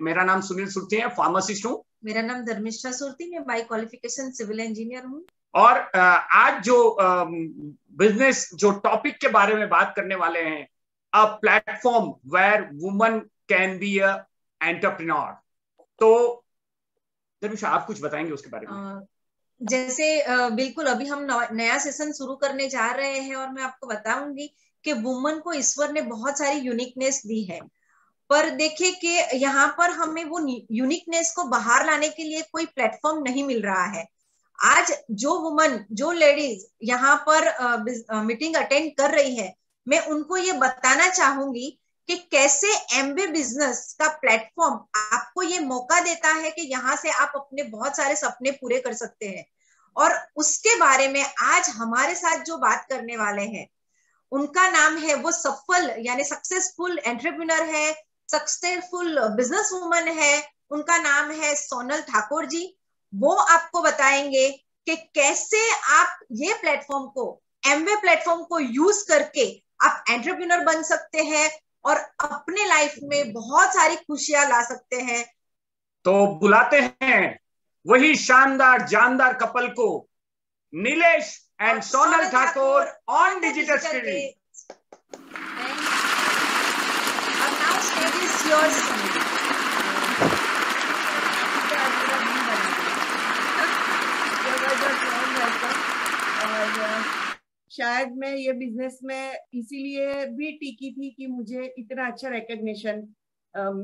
मेरा नाम सुनील सुरती है फार्मासिस्ट हूँ। मेरा नाम धर्मिष्ठा सुरती मैं बाई क्वालिफिकेशन सिविल इंजीनियर हूँ। और आज जो बिज़नेस जो टॉपिक के बारे में बात करने वाले हैं a platform where woman can be a entrepreneur तो धर्मिष्ठा आप कुछ बताएँगे उसके बारे में? जैसे बिल्कुल अभी हम नया सेशन शुरू करने जा रहे हैं और मैं आपको बताऊँगी कि वुमन को ईश्वर ने बहुत सारी यूनिकनेस दी है। पर देखिए कि यहाँ पर हमें वो यूनिकनेस को बाहर लाने के लिए कोई प्लेटफॉर्म नहीं मिल रहा है। आज जो वुमन जो लेडीज़ यहाँ पर मीटिंग अटेंड कर रही है, मैं उनको ये बताना चाहूँगी कि कैसे एमबे बिज़नेस का प्लेटफॉर्म आपको ये मौका देता है कि यहाँ से आप अपने बहुत सारे सपने पूरे कर सकते हैं। और उसके बारे में आज हमारे साथ जो बात करने वाले हैं, उनका नाम है वो सफल, यानी सक्सेसफुल एंटरप्रिनर है सक्सेसफुल बिज़नेस वूमन है उनका नाम है सोनल ठाकुर जी। वो आपको बताएँगे कि कैसे आप ये प्लेटफॉर्म को एमवे प्लेटफॉर्म को यूज़ करके आप एंटरप्रिनर बन सकते हैं और अपने लाइफ में बहुत सारी खुशियाँ ला सकते हैं। तो बुलाते हैं वही शानदार जानदार कपल को Nilesh and Sonal Thakur on digital study शायद मैं ये बिज़नेस में इसीलिए भी टिकी थी कि मुझे इतना अच्छा रिकग्निशन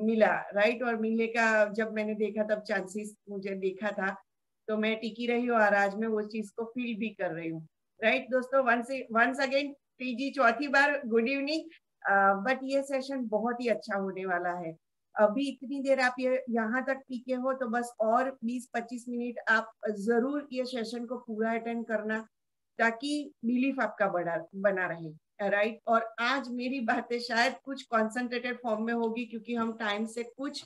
मिला राइट और मिलने का जब मैंने देखा तब चांसेस मुझे देखा था। तो मैं टिकी रही हूँ और आज मैं वो चीज़ को फील भी कर रही हूँ राइट दोस्तों वंस वंस अगेन टीजी चौथी बार गुड इवनिंग बट ये सेशन बहुत ही अच्छा होने वाला है। अभी इतनी देर आप ये यहाँ तक टीके हो तो बस और 20-25 मिनट आप ज़रूर ये सेशन को पूरा अटेंड करना ताकि बिलीफ आपका बड़ा बना रहे राइट और आज मेरी बातें शायद कुछ कॉन्सेंट्रेटेड फॉर्म में होगी क्योंकि हम टाइम से कुछ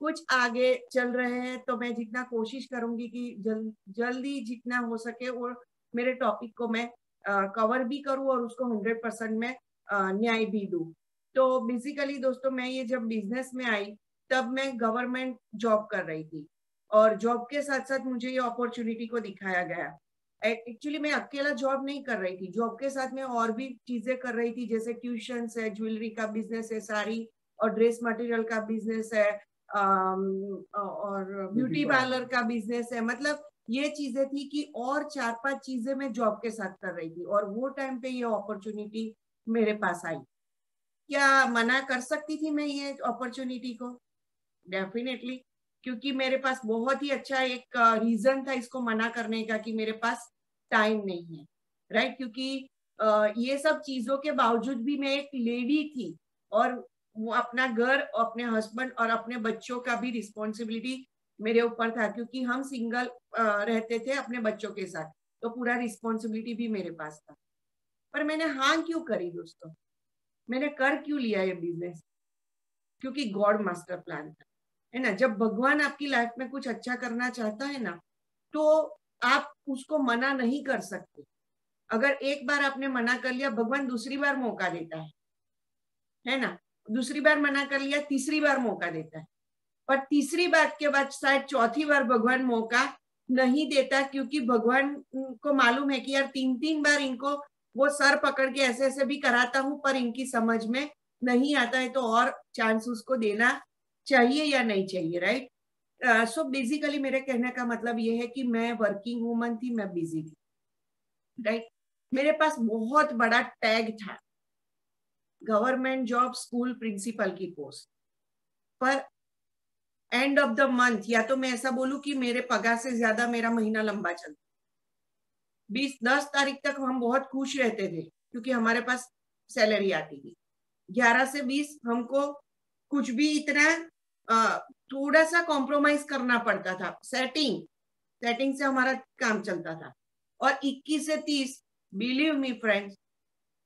कुछ आगे चल रहे हैं तो मैं जितना कोशिश करूँगी कि जल, जल्दी जितना हो सके और मेरे टॉपिक को मैं कवर भी करूँ और उसको हंड्रेड परसेंट में न्याय भी दू। तो बेसिकली दोस्तों मैं ये जब बिज़नेस में आई तब मैं गवर्नमेंट जॉब कर रही थी। और जॉब के साथ साथ मुझे ये अपॉर्चुनिटी को दिखाया गया। एक्चुअली मैं अकेला जॉब नहीं कर रही थी। जॉब के साथ में और भी चीज़ें कर रही थी जैसे ट्यूशन है ज्वेलरी का बिज़नेस है साड़ी और ड्रेस मटेरियल का बिज़नेस है और ब्यूटी पार्लर का बिज़नेस है। मतलब ये चीज़ें थी कि और चार पाँच चीज़ें मैं जॉब के साथ कर रही थी। और वो टाइम पे ये अपॉर्चुनिटी मेरे पास आई। क्या मना कर सकती थी मैं ये अपॉर्चुनिटी को? डेफिनेटली क्योंकि मेरे पास बहुत ही अच्छा एक रीजन था इसको मना करने का कि मेरे पास टाइम नहीं है राइट क्योंकि ये सब चीज़ों के बावजूद भी मैं एक लेडी थी और वो अपना घर, अपने हस्बैंड और अपने बच्चों का भी रिस्पॉन्सिबिलिटी मेरे ऊपर था, क्योंकि हम सिंगल रहते थे अपने बच्चों के साथ तो पूरा रिस्पॉन्सिबिलिटी भी मेरे पास था। पर मैंने हाँ क्यों करी दोस्तों? मैंने कर क्यों लिया ये बिज़नेस क्योंकि गॉड मास्टर प्लान था, है ना? जब भगवान आपकी लाइफ में कुछ अच्छा करना चाहता है ना तो आप उसको मना नहीं कर सकते। अगर एक बार आपने मना कर लिया, भगवान दूसरी बार मौका देता है है ना? दूसरी बार मना कर लिया, तीसरी बार मौका देता है। पर तीसरी बार के बाद शायद चौथी बार भगवान मौका नहीं देता, क्योंकि भगवान को मालूम है कि यार तीन तीन बार इनको वो सर पकड़ के ऐसे ऐसे भी कराता हूँ, पर इनकी समझ में नहीं आता है तो और चांस उसको देना चाहिए या नहीं चाहिए राइट सो बेसिकली मेरे कहने का मतलब ये है कि मैं वर्किंग वूमन थी, मैं बिज़ी थी राइट right? मेरे पास बहुत बड़ा टैग था गवर्नमेंट जॉब स्कूल प्रिंसिपल की पोस्ट पर एंड ऑफ़ द मंथ या तो मैं ऐसा बोलूँ कि मेरे पगार से ज़्यादा मेरा महीना लंबा चलता बीस, दस तारीख तक हम बहुत खुश रहते थे, क्योंकि हमारे पास सैलरी आती थी। ग्यारह से बीस हमको कुछ भी इतना थोड़ा सा कॉम्प्रोमाइज करना पड़ता था। सेटिंग सेटिंग से हमारा काम चलता था। और 21 से 30 बिलीव मी फ्रेंड्स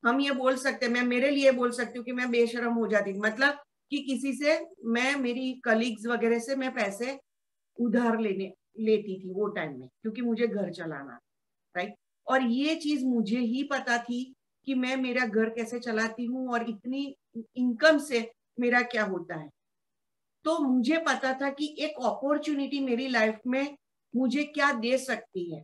हम ये बोल सकते, मैं, मेरे लिए बोल सकती हूँ कि मैं बेशरम हो जाती मतलब कि किसी से मैं, मेरी कलीग्स वगैरह से मैं पैसे उधार लेने, लेती थी वो टाइम में, क्योंकि मुझे घर चलाना राइट और ये चीज़ मुझे ही पता थी कि मैं मेरा घर कैसे चलाती हूँ और इतनी इनकम से मेरा क्या होता है। तो मुझे पता था कि एक अपॉर्चुनिटी मेरी लाइफ में मुझे क्या दे सकती है।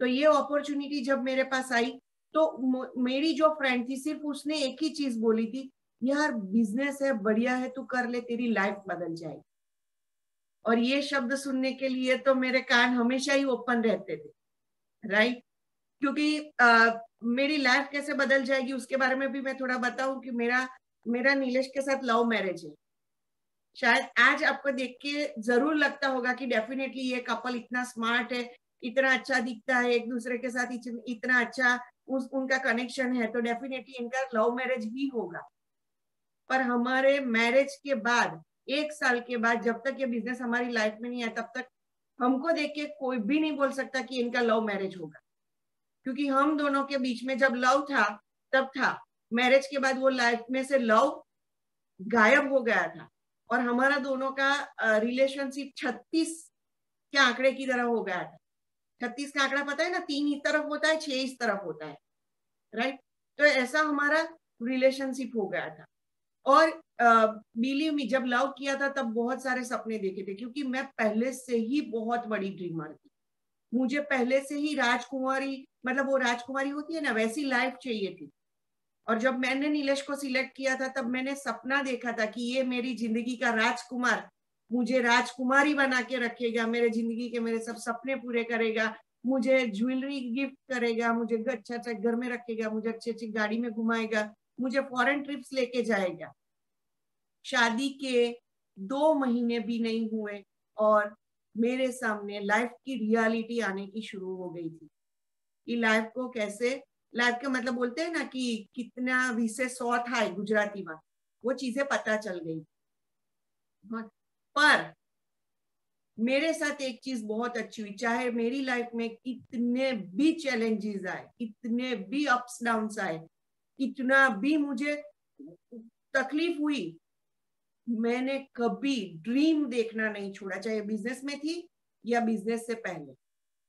तो ये अपॉर्चुनिटी जब मेरे पास आई तो मेरी जो फ्रेंड थी, सिर्फ़ उसने एक ही चीज़ बोली थी, यार बिज़नेस है, बढ़िया है, तू कर ले, तेरी लाइफ बदल जाएगी। और ये शब्द सुनने के लिए तो मेरे कान हमेशा ही ओपन रहते थे। राइट क्योंकि आ, मेरी लाइफ कैसे बदल जाएगी उसके बारे में भी मैं थोड़ा बताऊँ कि मेरा मेरा नीलेश के साथ लव मैरिज है। शायद आज आपको देख के ज़रूर लगता होगा कि डेफिनेटली ये कपल इतना स्मार्ट है इतना अच्छा दिखता है एक दूसरे के साथ इतना अच्छा उस उनका कनेक्शन है तो डेफिनेटली इनका लव मैरिज ही होगा। पर हमारे मैरिज के बाद एक साल के बाद जब तक ये बिज़नेस हमारी लाइफ में नहीं आया तब तक हमको देख के कोई भी नहीं बोल सकता कि इनका लव मैरिज होगा। क्योंकि हम दोनों के बीच में जब लव था, तब था। मैरिज के बाद वो लाइफ में से लव गायब हो गया था। और हमारा दोनों का रिलेशनशिप छत्तीस के आंकड़े की तरह हो गया था। छत्तीस का आंकड़ा पता है ना? तीन इस तरफ़ होता है, छह इस तरफ़ होता है। राइट तो ऐसा हमारा रिलेशनशिप हो गया था। और बिलीव मी जब लव किया था, तब बहुत सारे सपने देखे थे, क्योंकि मैं पहले से ही बहुत बड़ी ड्रीमर थी। मुझे पहले से ही राजकुमारी मतलब वो राजकुमारी होती है ना, वैसी लाइफ चाहिए थी। और जब मैंने नीलेश को सिलेक्ट किया था, तब मैंने सपना देखा था कि ये मेरी ज़िंदगी का राजकुमार मुझे राजकुमारी बना के रखेगा, मेरे ज़िंदगी के मेरे सब सपने पूरे करेगा, मुझे ज्वेलरी गिफ्ट करेगा, मुझे अच्छा अच्छा घर में रखेगा, मुझे अच्छी अच्छी गाड़ी में घुमाएगा, मुझे फॉरेन ट्रिप्स लेके जाएगा। शादी के दो महीने भी नहीं हुए और मेरे सामने लाइफ की रियलिटी आने की शुरू हो गई थी। कि लाइफ को कैसे लाइफ के मतलब बोलते हैं ना कि कितना विषय सौ था गुजराती में वो चीज़ें पता चल गई। पर मेरे साथ एक चीज़ बहुत अच्छी हुई, चाहे मेरी लाइफ में कितने भी चैलेंजेस आए, कितने भी अप्स डाउन आए, कितना भी मुझे तकलीफ़ हुई मैंने कभी ड्रीम देखना नहीं छोड़ा, चाहे बिज़नेस में थी या बिज़नेस से पहले।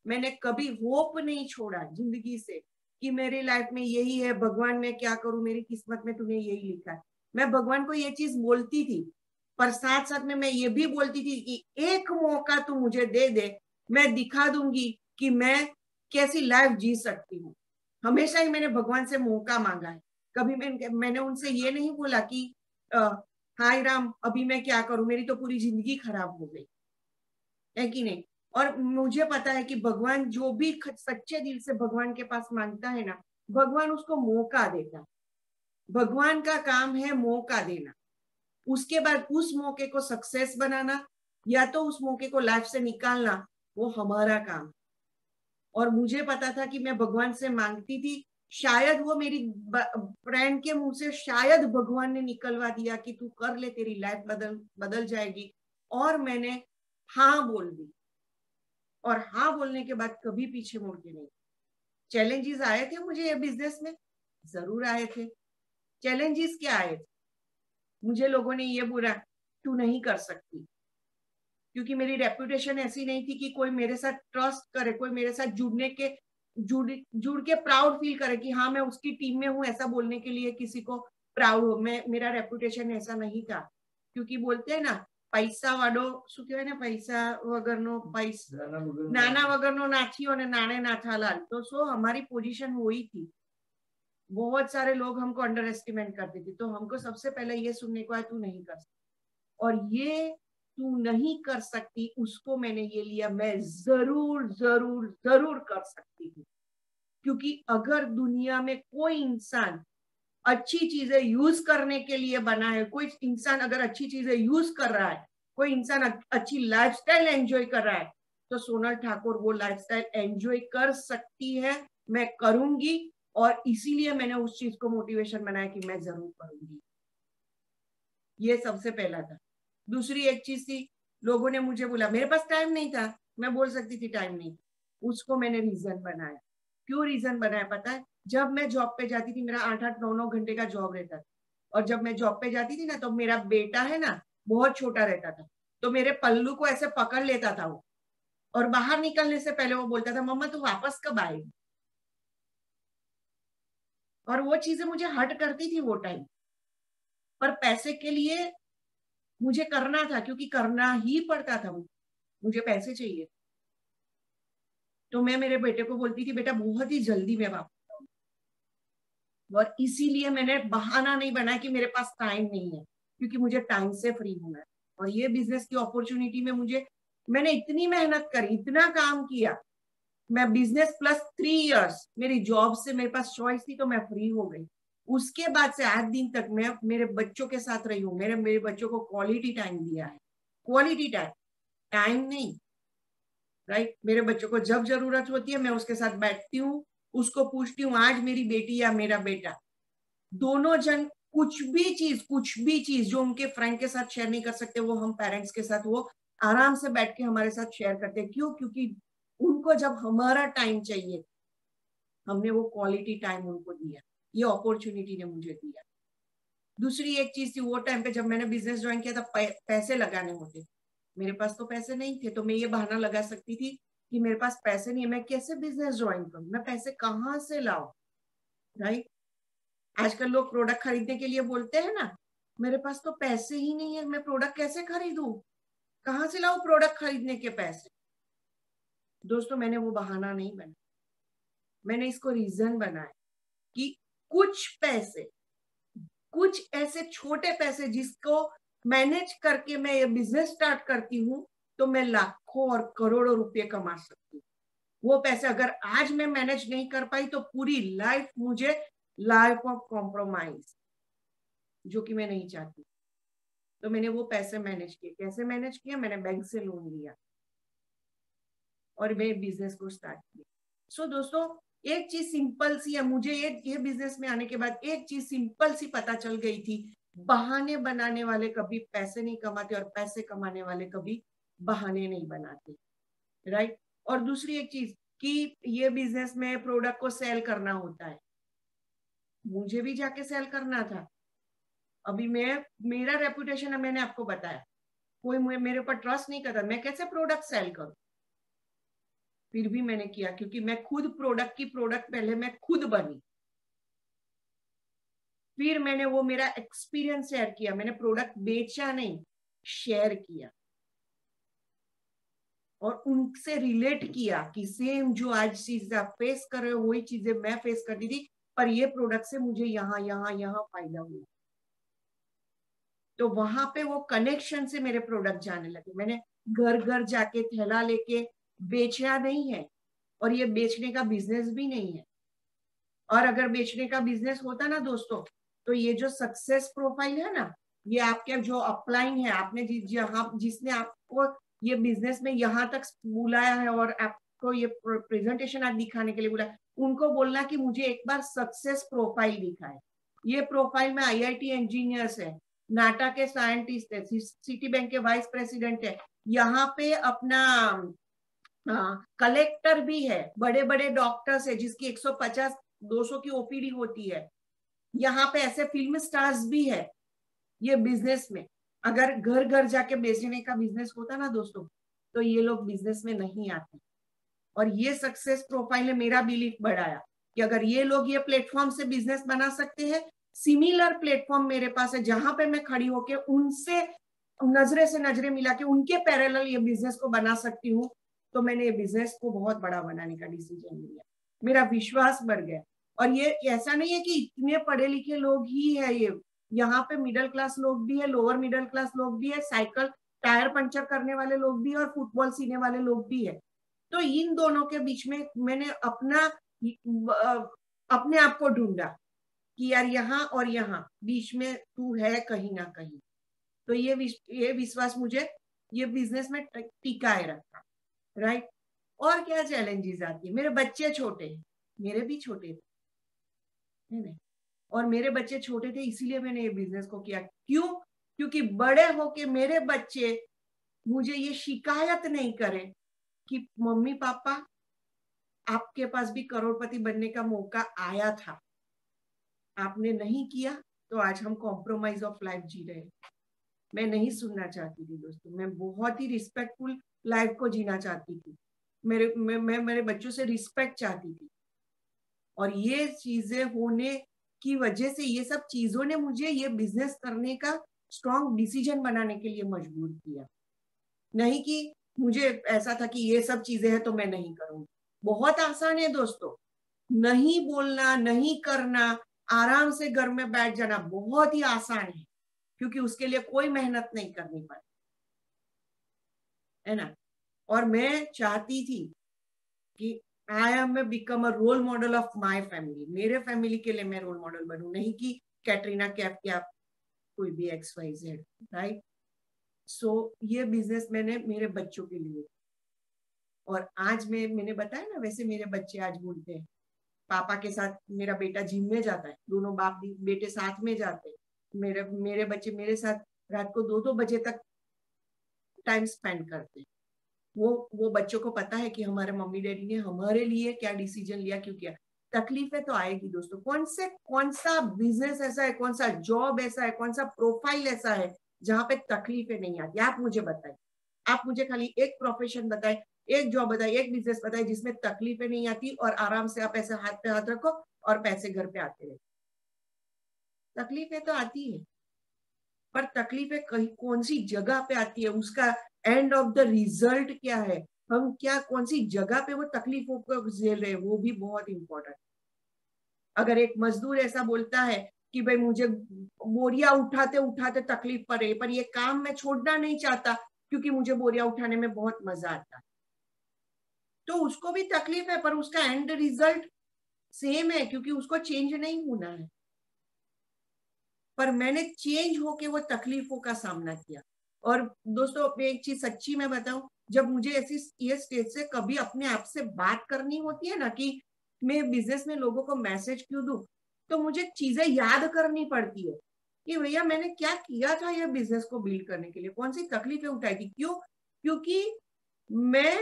मैंने कभी होप नहीं छोड़ा ज़िंदगी से कि मेरी लाइफ में यही है, भगवान मैं क्या करूँ, मेरी किस्मत में तुम्हें यही लिखा है। मैं भगवान को ये चीज़ बोलती थी, पर साथ साथ में मैं ये भी बोलती थी कि एक मौका तू मुझे दे दे, मैं दिखा दूँगी कि मैं कैसी लाइफ जी सकती हूँ। हमेशा ही मैंने भगवान से मौका मांगा है। कभी मैं, मैंने उनसे ये नहीं बोला कि हाय राम, अभी मैं क्या करूँ? मेरी तो पूरी ज़िंदगी खराब हो गई। है कि नहीं? और मुझे पता है कि भगवान जो भी सच्चे दिल से भगवान के पास माँगता है ना, भगवान उसको मौका देता भगवान का काम है मौका देना। उसके बाद उस मौके को सक्सेस बनाना, या तो उस मौके को लाइफ से निकालना, वो हमारा काम और मुझे पता था कि मैं भगवान से मांगती थी शायद वो मेरी फ्रेंड के मुँह से शायद भगवान ने निकलवा दिया कि तू कर ले, तेरी लाइफ बदल बदल जाएगी। और मैंने हाँ बोल दी। और हाँ बोलने के बाद कभी पीछे मुड़ के नहीं। चैलेंजेस आए थे मुझे ये बिज़नेस में? ज़रूर आए थे। चैलेंजेस क्या आए थे? मुझे लोगों ने ये बोला, तू नहीं कर सकती। क्योंकि मेरी रेपुटेशन ऐसी नहीं थी कि कोई मेरे साथ ट्रस्ट करे, कोई मेरे साथ जुड़ने के जुड़ जुड़ के प्राउड फील करे कि हाँ मैं उसकी टीम में हूँ ऐसा बोलने के लिए किसी को प्राउड हो मैं मेरा रेपुटेशन ऐसा नहीं था क्योंकि बोलते हैं ना પૈસા વાળો શું કહેવાય ને પૈસા વગરનો પૈસા નાના વગરનો નાથીઓ અને નાણે નાથા लाल तो सो हमारी पोजीशन वही थी बहुत सारे लोग हमको अंडर एस्टिमेट करते थे तो हमको सबसे पहले ये सुनने को आया तू नहीं कर सकती और ये तू नहीं कर सकती, उसको मैंने ये लिया, मैं ज़रूर ज़रूर ज़रूर कर सकती हूँ। क्योंकि अगर दुनिया में कोई इंसान अच्छी चीज़ें यूज़ करने के लिए बना है, कोई इंसान अगर अच्छी चीज़ें यूज़ कर रहा है, कोई इंसान अच्छी लाइफस्टाइल एंजॉय कर रहा है तो सोनल ठाकुर वो लाइफस्टाइल एंजॉय कर सकती है, मैं करूँगी, और इसीलिए मैंने उस चीज़ को मोटिवेशन बनाया कि मैं ज़रूर करूँगी। ये सबसे पहला था। दूसरी एक चीज़ थी, लोगों ने मुझे बोला, मेरे पास टाइम नहीं था। मैं बोल सकती थी टाइम नहीं। उसको मैंने रीजन बनाया। क्यों रीजन बनाया पता है? जब मैं जॉब पे जाती थी, मेरा आठ आठ, नौ नौ घंटे का जॉब रहता था। और जब मैं जॉब पे जाती थी ना तो मेरा बेटा है ना, बहुत छोटा रहता था। तो मेरे पल्लू को ऐसे पकड़ लेता था वो। और बाहर निकलने से पहले वो बोलता था, मम्मा, तू वापस कब आएगी? और वो चीज़ें मुझे हट करती थी वो टाइम पर पैसे के लिए मुझे करना था, क्योंकि करना ही पड़ता था मुझे। पैसे चाहिए। तो मैं मेरे बेटे को बोलती थी, बेटा, बहुत ही जल्दी मैं वापस और इसीलिए मैंने बहाना नहीं बनाया कि मेरे पास टाइम नहीं है, क्योंकि मुझे टाइम से फ्री होना है। और ये बिज़नेस की अपॉर्चुनिटी में मुझे, मैंने इतनी मेहनत करी, इतना काम किया। मैं बिज़नेस प्लस थ्री इयर्स मेरी जॉब से मेरे पास चॉइस थी तो मैं फ्री हो गई। उसके बाद से आज दिन तक मैं मेरे बच्चों के साथ रही हूँ। मेरे मेरे बच्चों को क्वालिटी टाइम दिया है। क्वालिटी टाइम टाइम नहीं। Right right? मेरे बच्चों को जब ज़रूरत होती है, मैं उसके साथ बैठती हूँ, उसको पूछती हूँ, आज मेरी बेटी या मेरा बेटा? दोनों जन कुछ भी चीज़, कुछ भी चीज़ जो उनके फ्रेंड के साथ शेयर नहीं कर सकते, वो हम पेरेंट्स के साथ, वो आराम से बैठ के हमारे साथ शेयर करते हैं। क्यों? क्योंकि उनको जब हमारा टाइम चाहिए, हमने वो क्वालिटी टाइम उनको दिया। ये अपॉर्चुनिटी ने मुझे दिया। दूसरी एक चीज़ थी, वो टाइम पे जब मैंने बिज़नेस ज्वाइन किया था पैसे लगाने होते मेरे पास तो पैसे नहीं थे तो मैं ये बहाना लगा सकती थी कि मेरे पास पैसे नहीं है, मैं कैसे बिज़नेस ज्वाइन करूँ? मैं पैसे कहाँ से लाऊ? राइट आजकल लोग प्रोडक्ट खरीदने के लिए बोलते हैं ना, मेरे पास तो पैसे ही नहीं है, मैं प्रोडक्ट कैसे खरीदू? कहाँ से लाऊ प्रोडक्ट खरीदने के पैसे? दोस्तों, मैंने वो बहाना नहीं बनाया। मैंने इसको रीजन बनाया कि कुछ पैसे कुछ ऐसे छोटे पैसे जिसको मैनेज करके मैं ये बिज़नेस स्टार्ट करती हूँ तो मैं लाखों और करोड़ों रुपए कमा सकती हूँ। वो पैसे अगर आज मैं मैनेज नहीं कर पाई तो पूरी लाइफ मुझे लाइफ ऑफ़ कॉम्प्रोमाइज जो कि मैं नहीं चाहती। तो मैंने वो पैसे मैनेज किए। कैसे मैनेज किया मैंने बैंक से लोन लिया और मैं बिज़नेस को स्टार्ट किया। सो so, दोस्तों एक चीज़ सिंपल सी है, मुझे ये ये बिज़नेस में आने के बाद एक चीज़ सिंपल सी पता चल गई थी, बहाने बनाने वाले कभी पैसे नहीं कमाते और पैसे कमाने वाले कभी बहाने नहीं बनाते राइट और दूसरी एक चीज़ कि ये बिज़नेस में प्रोडक्ट को सेल करना होता है। मुझे भी जाके सेल करना था। अभी मैं, मेरा रेपुटेशन है, मैंने आपको बताया। कोई मेरे ऊपर ट्रस्ट नहीं करता, मैं कैसे प्रोडक्ट सेल करूँ? फिर भी मैंने किया, क्योंकि मैं खुद प्रोडक्ट की प्रोडक्ट पहले मैं खुद बनी। फिर मैंने वो मेरा एक्सपीरियंस शेयर किया, मैंने प्रोडक्ट बेचा नहीं शेयर किया। और उनसे रिलेट किया कि सेम जो आज चीज़ आप फेस कर रहे हो, वही चीज़ें मैं फेस करती थी, पर ये प्रोडक्ट से मुझे यहाँ यहाँ यहाँ फ़ायदा हुआ। तो वहाँ पे वो कनेक्शन से मेरे प्रोडक्ट जाने लगे। मैंने घर घर जाके थैला लेके बेचा नहीं है और ये बेचने का बिज़नेस भी नहीं है। और अगर बेचने का बिज़नेस होता ना दोस्तों तो ये जो सक्सेस प्रोफ़ाइल है ना, ये आपके जो अपलाइन है, आपने जहाँ, जिसने आपको ये बिज़नेस में यहाँ तक बुलाया है और आपको ये प्रेजेंटेशन आज दिखाने के लिए बुलाया उनको बोलना कि मुझे एक बार सक्सेस प्रोफ़ाइल दिखाए। ये प्रोफ़ाइल में आईआईटी इंजीनियर्स है नाटा के साइंटिस्ट है सिटी बैंक के वाइस प्रेसिडेंट है, यहाँ पे अपना कलेक्टर भी है बड़े बड़े डॉक्टर्स है, जिसकी 150 200 की ओपीडी होती है। यहाँ पे ऐसे फ़िल्म स्टार्स भी है, ये बिज़नेस में। अगर घर घर जाके बेचने का बिज़नेस होता ना दोस्तों तो ये लोग बिज़नेस में नहीं आते। और ये सक्सेस प्रोफ़ाइल ने मेरा बिलीफ बढ़ाया कि अगर ये लोग ये प्लेटफॉर्म से बिज़नेस बना सकते हैं सिमिलर प्लेटफॉर्म मेरे पास है, जहाँ पे मैं खड़ी होके उनसे, नजरे से नजरे मिला के उनके पैरेलल ये बिज़नेस को बना सकती हूँ। तो मैंने बिज़नेस को बहुत बड़ा बनाने का डिसीज़न लिया। मेरा विश्वास बढ़ गया। और ये ऐसा नहीं है कि इतने पढ़े लिखे लोग ही है ये। यहाँ पे मिडिल क्लास लोग भी है लोअर मिडिल क्लास लोग भी है साइकिल टायर पंचर करने वाले लोग भी है और फुटबॉल सीने वाले लोग भी है। तो इन दोनों के बीच में मैंने अपना अपने आप को ढूंढा कि यार यहाँ और यहाँ, बीच में तू है कहीं ना कहीं। तो ये ये विश्वास मुझे, ये बिज़नेस में टिकाए रखा राइट और क्या चैलेंजेस आती है? मेरे बच्चे छोटे मेरे भी छोटे थे। नहीं? और मेरे बच्चे छोटे थे, इसीलिए मैंने ये बिज़नेस को किया। क्यों? क्योंकि बड़े होके मेरे बच्चे मुझे ये शिकायत नहीं करे कि मम्मी पापा, आपके पास भी करोड़पति बनने का मौका आया था। आपने नहीं किया तो आज हम कॉम्प्रोमाइज ऑफ़ लाइफ जी रहे मैं नहीं सुनना चाहती थी दोस्तों। मैं बहुत ही रिस्पेक्टफुल लाइफ को जीना चाहती थी। मेरे मैं, मेरे बच्चों से रिस्पेक्ट चाहती थी। और ये चीज़ें होने की वजह से ये सब चीज़ों ने मुझे ये बिज़नेस करने का स्ट्रॉन्ग डिसीज़न बनाने के लिए मजबूर किया। नहीं कि मुझे ऐसा था कि ये सब चीज़ें हैं तो मैं नहीं करूँगी बहुत आसान है दोस्तों। नहीं बोलना नहीं करना आराम से घर में बैठ जाना बहुत ही आसान है क्योंकि उसके लिए कोई मेहनत नहीं करनी पड़ती। है ना? और मैं चाहती थी कि I am become a role model of my family मेरे फैमिली के लिए मैं रोल मॉडल बनू, नहीं कि कैटरीना कैफ क्या कोई भी X Y Z right so ये बिज़नेस मैंने मेरे बच्चों के लिए और आज मैं, मैंने बताया ना, वैसे मेरे बच्चे आज बोलते हैं, पापा के साथ मेरा बेटा जिम में जाता है, दोनों बाप बेटे साथ में जाते हैं, मेरे मेरे बच्चे मेरे साथ रात को दो दो बजे तक टाइम स्पेंड करते हैं। वो वो बच्चों को पता है कि हमारे मम्मी डैडी ने हमारे लिए क्या डिसीज़न लिया, क्यों किया। तकलीफें तो आएगी दोस्तों। कौन से, कौन सा बिज़नेस ऐसा है, कौन सा जॉब ऐसा है, कौन सा प्रोफ़ाइल ऐसा है जहाँ पे तकलीफें नहीं आती? आप मुझे बताए। आप मुझे खाली एक प्रोफेशन बताए, एक जॉब बताए, एक बिज़नेस बताए जिसमें तकलीफें नहीं आती और आराम से आप ऐसे हाथ पे हाथ रखो और पैसे घर पे आते रहे। तकलीफें तो आती है। पर तकलीफें कहीं कौन सी जगह पे आती है, उसका एंड ऑफ़ द रिज़ल्ट क्या है? हम क्या, कौन सी जगह पे वो तकलीफों को झेल रहे हैं, वो भी बहुत इंपॉर्टेंट अगर एक मजदूर ऐसा बोलता है कि भाई मुझे बोरिया उठाते उठाते तकलीफ़ पड़े पर ये काम मैं छोड़ना नहीं चाहता, क्योंकि मुझे बोरिया उठाने में बहुत मज़ा आता है। तो उसको भी तकलीफ़ है, पर उसका एंड रिज़ल्ट सेम है, क्योंकि उसको चेंज नहीं होना है। पर मैंने चेंज होके वो तकलीफों का सामना किया। और दोस्तों, एक चीज़ सच्ची मैं बताऊँ, जब मुझे ऐसी ये स्टेज से कभी अपने आप से बात करनी होती है ना कि मैं बिज़नेस में लोगों को मैसेज क्यों दू तो मुझे चीज़ें याद करनी पड़ती है कि भैया, मैंने क्या किया था ये बिज़नेस को बिल्ड करने के लिए? कौन सी तकलीफें उठाई थी? क्यों? क्योंकि मैं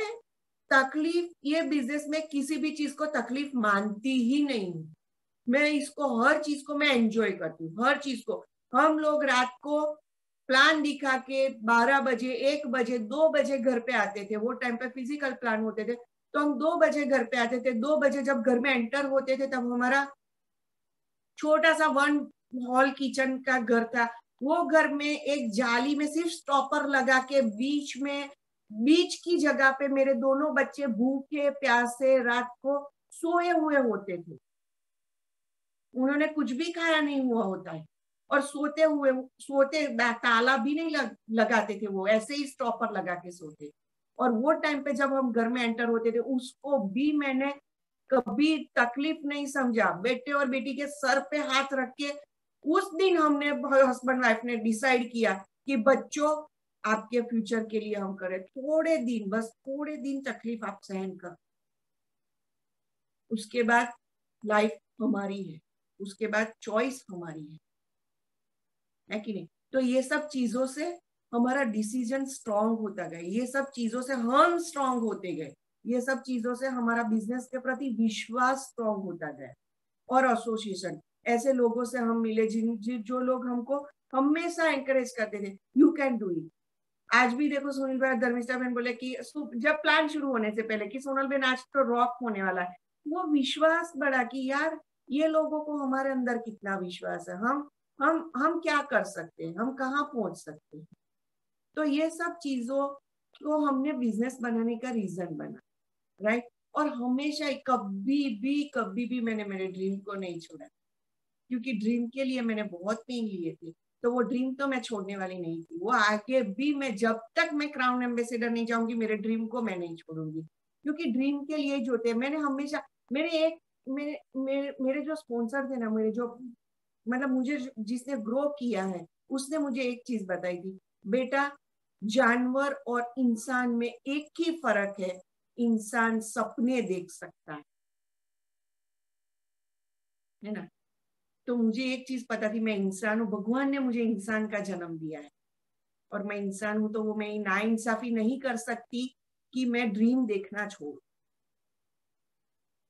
तकलीफ़, ये बिज़नेस में किसी भी चीज़ को तकलीफ़ मानती ही नहीं मैं इसको हर चीज़ को मैं एंजॉय करती हूँ, हर चीज़ को। हम लोग रात को प्लान दिखा के 12 बजे, एक बजे, दो बजे घर पे आते थे। वो टाइम पे फ़िज़िकल प्लान होते थे। तो हम दो बजे घर पे आते थे। दो बजे जब घर में एंटर होते थे, तब हमारा छोटा सा वन हॉल किचन का घर था। वो घर में एक जाली में सिर्फ़ स्टॉपर लगा के बीच में, बीच की जगह पे मेरे दोनों बच्चे भूखे, प्यासे, रात को सोए हुए होते थे। उन्होंने कुछ भी खाया नहीं हुआ होता है। और सोते हुए सोते ताला भी नहीं लग, लगाते थे वो ऐसे ही स्टॉपर लगा के सोते। और वो टाइम पे जब हम घर में एंटर होते थे उसको भी मैंने कभी तकलीफ़ नहीं समझा। बेटे और बेटी के सर पे हाथ रख के उस दिन हमने हस्बैंड वाइफ ने डिसाइड किया कि बच्चों आपके फ्यूचर के लिए हम करें। थोड़े दिन बस थोड़े दिन तकलीफ़ आप सहन कर। उसके बाद लाइफ हमारी है। उसके बाद चॉइस हमारी है। है कि नहीं? तो ये सब चीज़ों से हमारा डिसीज़न स्ट्रांग होता गया। ये सब चीज़ों से हम स्ट्रांग होते गए। ये सब चीज़ों से हमारा बिज़नेस के प्रति विश्वास स्ट्रांग होता गया। और एसोसिएशन ऐसे लोगों से हम मिले जिन जो लोग हमको हमेशा एंकरेज करते थे यू कैन डू इट आज भी देखो सोनल भाई धर्मिष्ठा बहन बोले कि जब प्लान शुरू होने से पहले कि सोनल बहन आज तो रॉक होने वाला है, वो विश्वास बढ़ा कि यार ये लोगों को हमारे अंदर कितना विश्वास है? हम हम हम क्या कर सकते हैं? हम कहाँ पहुँच सकते हैं? तो ये सब चीज़ों को हमने बिज़नेस बनाने का रीजन बना राइट और हमेशा कभी भी कभी भी मैंने मेरे ड्रीम को नहीं छोड़ा। क्योंकि ड्रीम के लिए मैंने बहुत पेन लिए थे। तो वो ड्रीम तो मैं छोड़ने वाली नहीं थी। वो आगे भी मैं, जब तक मैं क्राउन एम्बेसडर नहीं जाऊँगी, मेरे ड्रीम को मैं नहीं छोड़ूँगी। क्योंकि ड्रीम के लिए जो थे, मैंने हमेशा मेरे एक मेरे मेरे मेरे जो स्पॉन्सर थे ना, मेरे जो मतलब मुझे जिसने ग्रो किया है, उसने मुझे एक चीज़ बताई थी। बेटा, जानवर और इंसान में एक ही फ़र्क है, इंसान सपने देख सकता है। है ना? तो मुझे एक चीज़ पता थी, मैं इंसान हूँ, भगवान ने मुझे इंसान का जन्म दिया है। और मैं इंसान हूँ तो वो मैं ना इंसाफी नहीं कर सकती कि मैं ड्रीम देखना छोड़।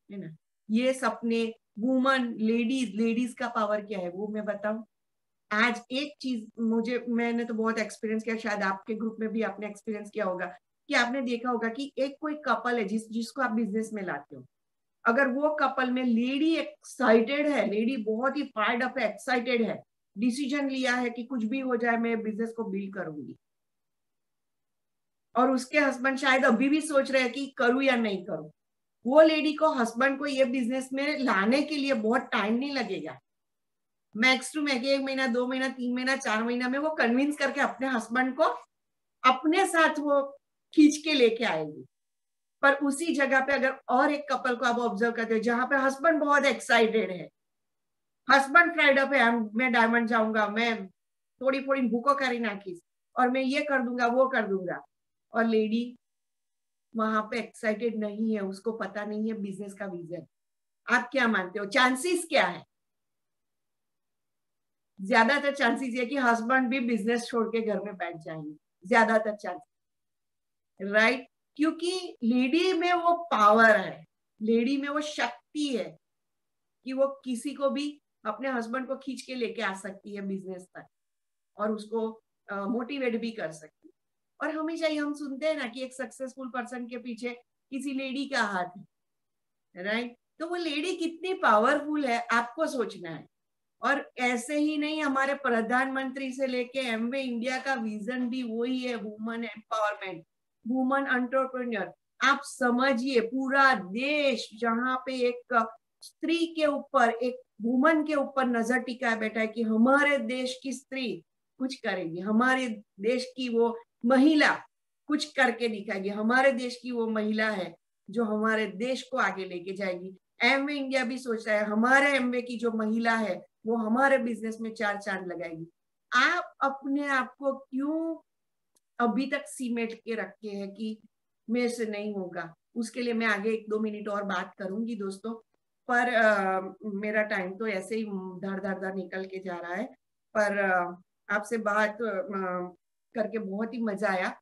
है ना? ये सपने वुमन लेडीज़ लेडीज़ का पावर क्या है वो मैं बताऊँ? आज एक चीज़ मुझे, मैंने तो बहुत एक्सपीरियंस किया, शायद आपके ग्रुप में भी आपने एक्सपीरियंस किया होगा, कि आपने देखा होगा कि एक कोई कपल है जिस, जिसको आप बिज़नेस में लाते हो। अगर वो कपल में लेडी एक्साइटेड है लेडी बहुत ही फायर्ड अप एक्साइटेड है डिसीज़न लिया है कि कुछ भी हो जाए, मैं बिज़नेस को बिल्ड करूँगी। और उसके हस्बैंड शायद अभी भी सोच रहे हैं कि करूँ या नहीं करूँ। वो लेडी को हस्बैंड को ये बिज़नेस में लाने के लिए बहुत टाइम नहीं लगेगा। मैक्स टू मैक्स एक महीना, दो महीना, तीन महीना, चार महीना में वो कन्विंस करके अपने हस्बैंड को अपने साथ वो खींच के लेके आएगी। पर उसी जगह पे अगर और एक कपल को आप ऑब्ज़र्व करते हो, जहाँ पे हस्बैंड बहुत एक्साइटेड है। हस्बैंड फ्राइडे पे मैं डायमंड जाऊँगा, मैं थोड़ी थोड़ी भूखो करी ना नाखी और मैं ये कर दूँगा, वो कर दूँगा। और लेडी वहाँ पे एक्साइटेड नहीं है, उसको पता नहीं है बिज़नेस का विजन आप क्या मानते हो? चांसेस क्या है? ज़्यादातर चांसेस ये कि हस्बैंड भी बिज़नेस छोड़ के घर में बैठ जाएँगे, ज़्यादातर चांसेस राइट क्योंकि लेडी में वो पावर है लेडी में वो शक्ति है कि वो किसी को भी अपने हस्बैंड को खींच के लेके आ सकती है बिज़नेस तक और उसको मोटिवेट भी कर सकती और हमेशा ही हम सुनते हैं ना कि एक सक्सेसफुल पर्सन के पीछे किसी लेडी का हाथ है राइट तो वो लेडी कितनी पावरफुल है, आपको सोचना है। और ऐसे ही नहीं, हमारे प्रधानमंत्री से लेके एमवे इंडिया का विजन भी वही है वुमन एम्पावरमेंट वुमन एंटरप्रेन्योर आप समझिए, पूरा देश जहाँ पे एक स्त्री के ऊपर, एक वुमन के ऊपर नज़र टिका है बैठा है कि हमारे देश की स्त्री कुछ करेगी, हमारे देश की वो महिला कुछ करके दिखाएगी हमारे देश की वो महिला है जो हमारे देश को आगे लेके जाएगी। एमवे इंडिया भी सोच रहा है हमारे एमवे की जो महिला है वो हमारे बिज़नेस में चार चाँद लगाएगी। आप अपने आप को क्यों अभी तक सीमेंट के रखे हैं कि मेरे से नहीं होगा? उसके लिए मैं आगे एक दो मिनट और बात करूँगी दोस्तों। पर आ, मेरा टाइम तो ऐसे ही धड़ धड़ धड़ निकल के जा रहा है। पर आपसे बात करके बहुत ही मज़ा आया।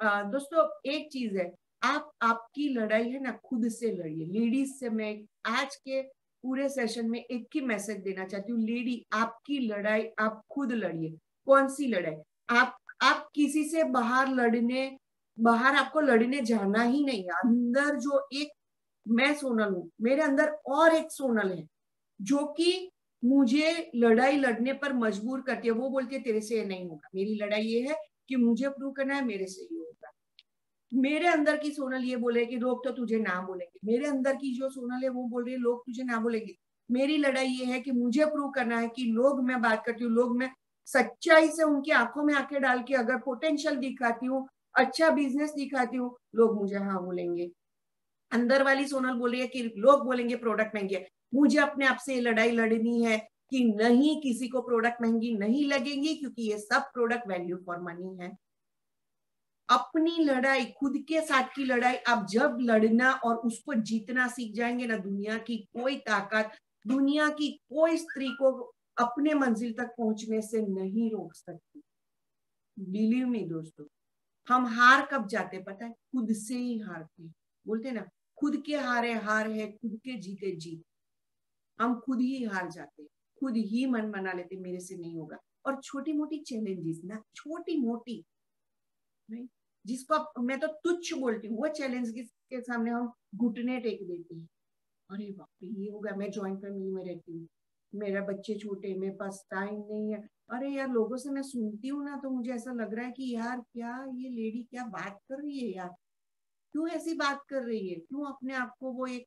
आ, दोस्तों एक चीज़ है आप आपकी लड़ाई है ना खुद से लड़िए। लेडीज़ से मैं आज के पूरे सेशन में एक ही मैसेज देना चाहती हूँ लेडी आपकी लड़ाई आप खुद लड़िए। कौन सी लड़ाई? आप आप किसी से बाहर लड़ने बाहर आपको लड़ने जाना ही नहीं है। अंदर जो एक मैं सोनल हूँ मेरे अंदर और एक सोनल है जो कि मुझे लड़ाई लड़ने पर मजबूर करती है। वो बोलती है तेरे से ये नहीं होगा। मेरी लड़ाई ये है कि मुझे अप्रूव करना है, मेरे से ही होगा। मेरे अंदर की सोनल ये बोले कि लोग तो तुझे ना बोलेंगे। मेरे अंदर की जो सोनल है, वो बोल रही है, लोग तुझे ना बोलेंगे। मेरी लड़ाई ये है कि मुझे प्रूव करना है कि लोग मैं बात करती हूँ, लोग मैं सच्चाई से उनकी आँखों में आँखें डाल के अगर पोटेंशियल दिखाती हूँ अच्छा बिज़नेस दिखाती हूँ, लोग मुझे हाँ बोलेंगे। अंदर वाली सोनल बोल रही है कि लोग बोलेंगे प्रोडक्ट महँगे। मुझे अपने आप से लड़ाई लड़नी है कि नहीं किसी को प्रोडक्ट महँगी नहीं लगेंगी, क्योंकि ये सब प्रोडक्ट वैल्यू फॉर मनी है। अपनी लड़ाई, खुद के साथ की लड़ाई, आप जब लड़ना और उसको जीतना सीख जाएँगे ना, दुनिया की कोई ताकत, दुनिया की कोई स्त्री को अपने मंजिल तक पहुँचने से नहीं रोक सकती। बिलीव मी दोस्तों, हम हार कब जाते पता है? खुद से ही हारते हैं। बोलते ना, खुद के हारे हार है, खुद के जीते जीत। हम खुद ही हार जाते खुद ही मन बना लेते, मेरे से नहीं होगा। और छोटी मोटी चैलेंजेस ना छोटी मोटी जिसको आप, मैं तो तुच्छ बोलती हूँ, वो चैलेंज के सामने हम घुटने टेक देते हैं। अरे बाप ये होगा मैं ज्वाइंट फैमिली में रहती हूँ। मेरा बच्चे छोटे मेरे पास टाइम नहीं है। अरे यार, लोगों से मैं सुनती हूँ ना तो मुझे ऐसा लग रहा है कि यार, क्या ये लेडी क्या बात कर रही है यार? क्यों ऐसी बात कर रही है? क्यों अपने आप को वो एक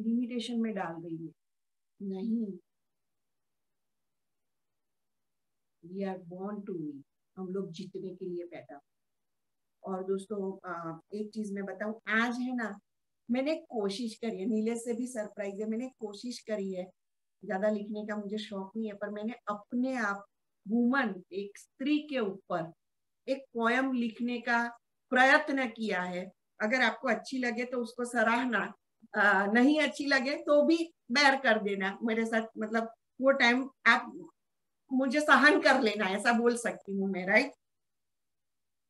लिमिटेशन में डाल रही है? नहीं। We are born to we हम लोग जीतने के लिए पैदा और दोस्तों एक चीज़ मैं बताऊँ, आज है ना, मैंने कोशिश करी है, नीले से भी सरप्राइज़ है, मैंने कोशिश करी है। ज़्यादा लिखने का मुझे शौक नहीं है, पर मैंने अपने आप, वुमन, एक स्त्री के ऊपर, एक पोयम लिखने का प्रयत्न किया है। अगर आपको अच्छी लगे तो उसको सराहना नहीं अच्छी लगे तो भी बैर कर देना मेरे साथ। मतलब वो टाइम आप मुझे सहन कर लेना, ऐसा बोल सकती हूँ मैं राइट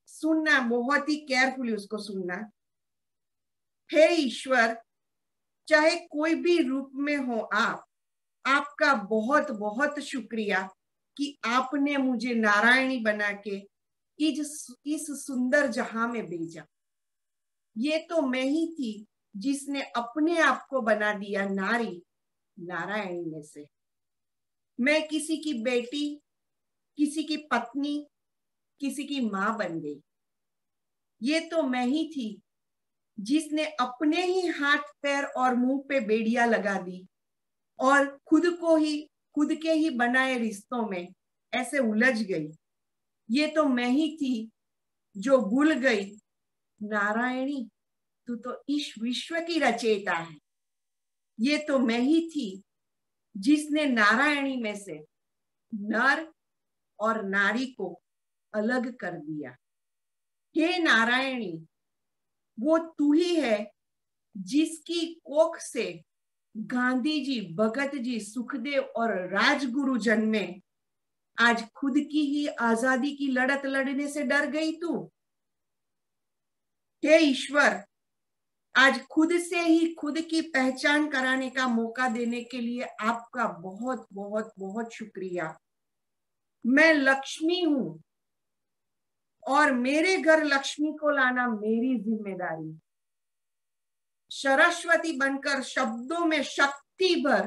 सुनना, बहुत ही केयरफुली उसको सुनना। हे ईश्वर, चाहे कोई भी रूप में हो आप, आपका बहुत बहुत शुक्रिया कि आपने मुझे नारायणी बना के इस इस सुंदर जहाँ में भेजा। ये तो मैं ही थी जिसने अपने आप को बना दिया नारी, नारायणी में से। मैं किसी की बेटी, किसी की पत्नी, किसी की माँ बन गई। ये तो मैं ही थी जिसने अपने ही हाथ, पैर और मुँह पे बेड़िया लगा दी और खुद को ही, खुद के ही बनाए रिश्तों में ऐसे उलझ गई। ये तो मैं ही थी जो भूल गई, नारायणी, तू तो इस विश्व की रचेता है। ये तो मैं ही थी जिसने नारायणी में से नर और नारी को अलग कर दिया। हे नारायणी, वो तू ही है जिसकी कोख से गांधी जी भगत जी सुखदेव और राजगुरु जन्मे। आज खुद की ही आज़ादी की लड़त लड़ने से डर गई तू? हे ईश्वर आज खुद से ही खुद की पहचान कराने का मौका देने के लिए आपका बहुत बहुत बहुत शुक्रिया। मैं लक्ष्मी हूँ और मेरे घर लक्ष्मी को लाना मेरी ज़िम्मेदारी। सरस्वती बनकर शब्दों में शक्ति भर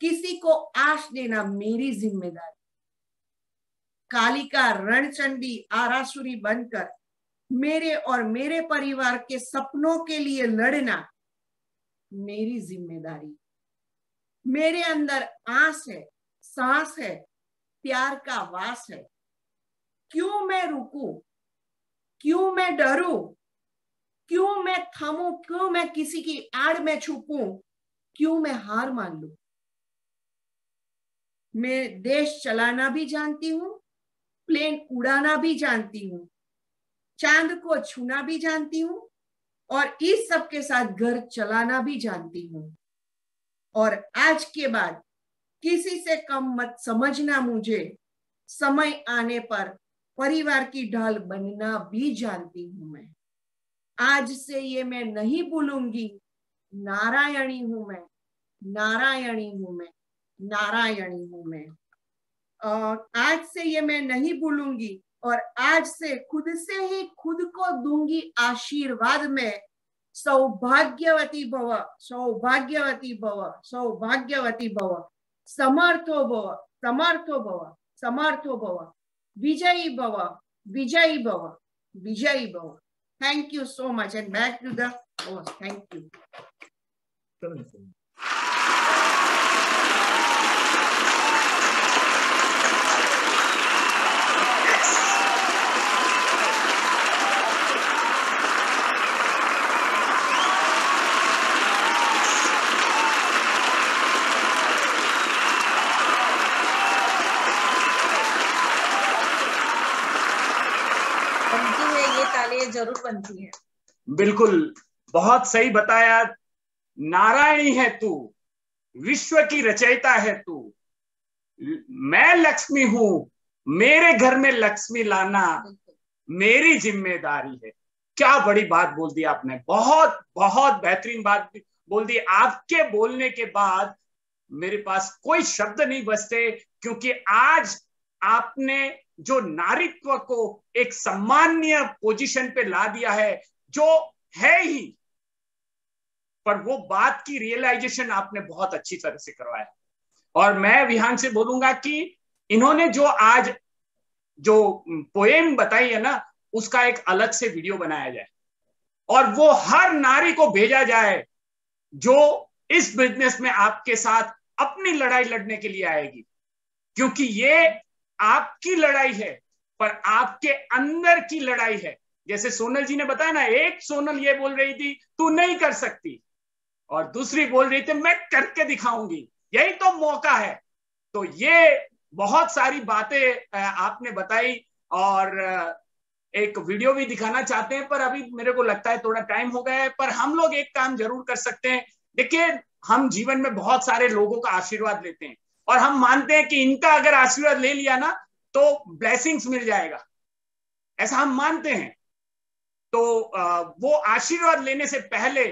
किसी को आश देना मेरी ज़िम्मेदारी। कालिका रणचंडी आरासुरी बनकर मेरे और मेरे परिवार के सपनों के लिए लड़ना मेरी ज़िम्मेदारी। मेरे अंदर आस है, सांस है, प्यार का वास है। क्यों मैं रुकू? क्यों मैं डरू? क्यों मैं थमू? क्यों मैं किसी की आड़ में छुपू? क्यों मैं हार मान लू? मैं देश चलाना भी जानती हूँ, प्लेन उड़ाना भी जानती हूँ। चाँद को छूना भी जानती हूँ और इस सब के साथ घर चलाना भी जानती हूँ। और आज के बाद किसी से कम मत समझना मुझे। समय आने पर परिवार की ढाल बनना भी जानती हूँ मैं। आज से ये मैं नहीं भूलूँगी। नारायणी हूँ मैं। नारायणी हूँ मैं। नारायणी हूँ मैं। आज से ये मैं नहीं भूलूँगी। और आज से खुद से ही खुद को दूँगी आशीर्वाद में। सौभाग्यवती भव सौभाग्यवती भव सौभाग्यवती भव, समर्थो भव समर्थो भव समर्थो भव, विजयी भव विजयी भव विजयी भव। Thank you so much and back to the thank you ज़रूर बनती है। बिल्कुल, बहुत सही बताया। नारायणी है तू, विश्व की रचयिता है तू। मैं लक्ष्मी हूँ, मेरे घर में लक्ष्मी लाना मेरी ज़िम्मेदारी है। क्या बड़ी बात बोल दी आपने, बहुत बहुत बेहतरीन बात बोल दी। आपके बोलने के बाद मेरे पास कोई शब्द नहीं बचते, क्योंकि आज आपने जो नारित्व को एक सम्मान्य पोजीशन पे ला दिया है, जो है ही। पर वो बात की रियलाइजेशन आपने बहुत अच्छी तरह से करवाया और मैं विहान से बोलूँगा कि इन्होंने जो आज जो पोएम बताई है ना, उसका एक अलग से वीडियो बनाया जाए। और वो हर नारी को भेजा जाए, जो इस बिज़नेस में आपके साथ अपनी लड़ाई लड़ने के लिए आएगी। क्योंकि ये आपकी लड़ाई है, पर आपके अंदर की लड़ाई है। जैसे सोनल जी ने बताया ना, एक सोनल ये बोल रही थी, तू नहीं कर सकती। और दूसरी बोल रही थी, मैं करके दिखाऊँगी। यही तो मौका है। तो ये बहुत सारी बातें आपने बताई, और एक वीडियो भी दिखाना चाहते हैं, पर अभी मेरे को लगता है थोड़ा टाइम हो गया है, पर हम लोग एक काम ज़रूर कर सकते हैं। देखिए, हम जीवन में बहुत सारे लोगों का आशीर्वाद लेते हैं। और हम मानते हैं कि इनका अगर आशीर्वाद ले लिया ना तो ब्लेसिंग्स मिल जाएगा। ऐसा हम मानते हैं। तो वो आशीर्वाद लेने से पहले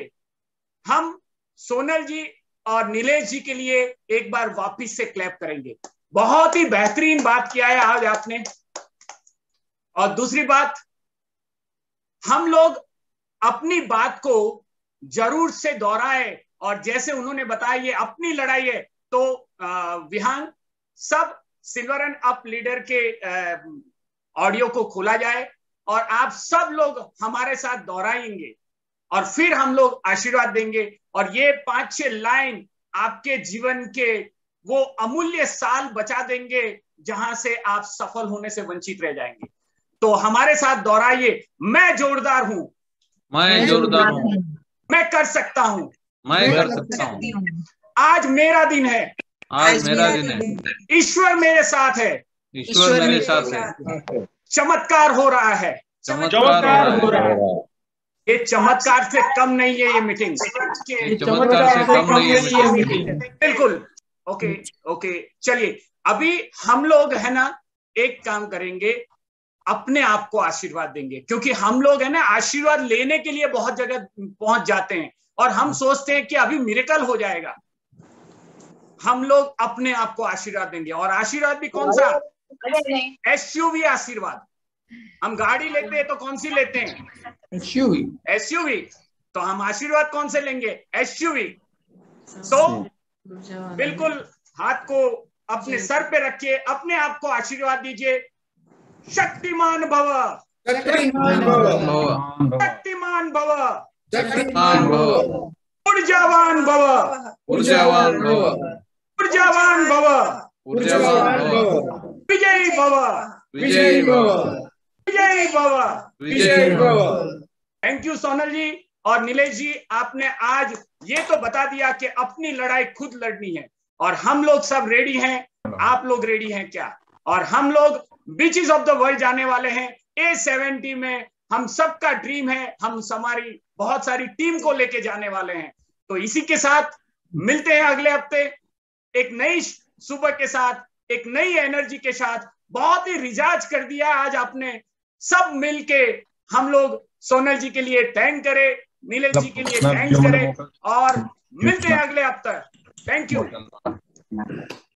हम सोनल जी और नीलेश जी के लिए एक बार वापिस से क्लैप करेंगे। बहुत ही बेहतरीन बात किया है आज आपने। और दूसरी बात, हम लोग अपनी बात को ज़रूर से दोहराए और जैसे उन्होंने बताया, ये अपनी लड़ाई है तो विहान सब सिल्वर एंड अप लीडर के ऑडियो को खोला जाए और आप सब लोग हमारे साथ दोहराएँगे और फिर हम लोग आशीर्वाद देंगे। और ये पाँच छह लाइन आपके जीवन के वो अमूल्य साल बचा देंगे जहाँ से आप सफल होने से वंचित रह जाएँगे। तो हमारे साथ दोहराइए। मैं जोरदार हूँ। मैं जोरदार हूँ। मैं कर सकता हूँ। मैं कर सकता हूँ। आज मेरा दिन है। आज मेरा दिन है। ईश्वर मेरे साथ है। ईश्वर मेरे साथ है। चमत्कार हो रहा है। चमत्कार हो रहा है। ये चमत्कार से कम नहीं है ये मीटिंग चमत्कार से कम नहीं है ये मीटिंग बिल्कुल। ओके ओके चलिए। अभी हम लोग है ना एक काम करेंगे अपने आप को आशीर्वाद देंगे। क्योंकि हम लोग है ना आशीर्वाद लेने के लिए बहुत जगह पहुँच जाते हैं। और हम सोचते हैं कि अभी मिरेकल हो जाएगा। हम लोग अपने आप को आशीर्वाद देंगे। और आशीर्वाद भी कौन सा? एसयूवी आशीर्वाद। हम गाड़ी लेते हैं तो कौन सी लेते हैं? एसयूवी तो हम आशीर्वाद कौन से लेंगे? एसयूवी तो बिल्कुल हाथ को अपने सर पे रखिए अपने आप को आशीर्वाद दीजिए। शक्तिमान भव। भव। शक्तिमान भव। शक्तिमान भव। ऊर्जावान भव। ऊर्जावान भव। ऊर्जावान भव। ऊर्जावान भव। विजयी भव। विजयी भव। विजयी भव। विजयी भव। थैंक यू सोनल जी और नीलेश जी आपने आज ये तो बता दिया कि अपनी लड़ाई खुद लड़नी है और हम लोग सब रेडी हैं। आप लोग रेडी हैं क्या? और हम लोग बीचेस ऑफ़ द वर्ल्ड जाने वाले हैं। ए सेवेंटी में हम सबका ड्रीम है। हम हमारी बहुत सारी टीम को लेके जाने वाले हैं। तो इसी के साथ मिलते हैं अगले हफ़्ते। एक नई सुबह के साथ एक नई एनर्जी के साथ बहुत ही रिजार्ज कर दिया आज आपने। सब मिलके हम लोग सोनल जी के लिए थैंक करें नीलेश जी के लिए थैंक करें और मिलते हैं अगले हफ़्ते। Thank you